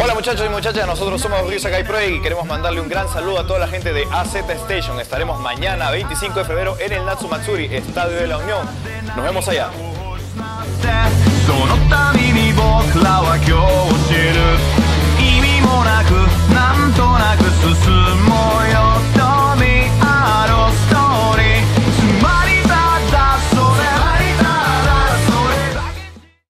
Hola muchachos y muchachas, nosotros somos Ryusakai Pro y queremos mandarle un gran saludo a toda la gente de AZ Station. Estaremos mañana 25 de febrero en el Natsumatsuri, Estadio de la Unión. Nos vemos allá.